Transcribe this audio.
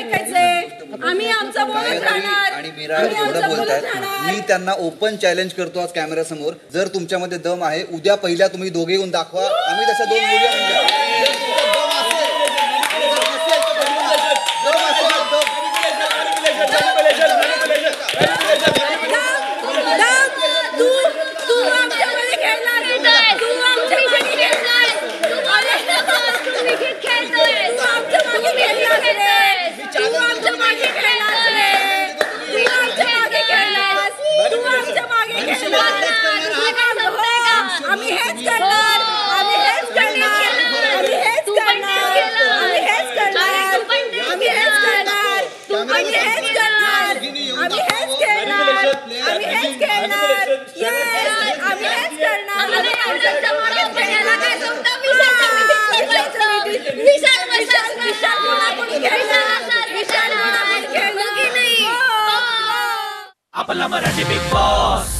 ऐकायचंय? आम्ही आमचं बोलत राहणार. आणि मीरा आम्ही एवढं आमचं बोलत बोलतात राहणार. मी त्यांना ओपन चॅलेंज करतो आज कॅमेरा समोर. जर तुमच्यामध्ये दम आहे उद्या पहिल्या तुम्ही दोघे येऊन दाखवा. आम्ही तशा दोन मुली तुमच्यात दम असेल, आणि जर नसेल तर बघू नका. दम असेल तर दम. दाम, तू तू आमच्यामध्ये खेळणार तू आमच्यामध्ये खेळणार तू आमच्या मागे खेळणार रे तू आमच्या मागे खेळणार रे तू आमच्या मागे खेळणार तू आमच्या मागे खेळणार हो, आम्ही हेच करणार आम्ही हेच करणार आम्ही हेच करणार आम्ही हेच करणार आम्ही हेच करणार आम्ही हेच करणार. आम्ही हेच खेळणार आम्ही हेच खेळणार आम्ही हेच करणार. आपला मराठी बिग बॉस.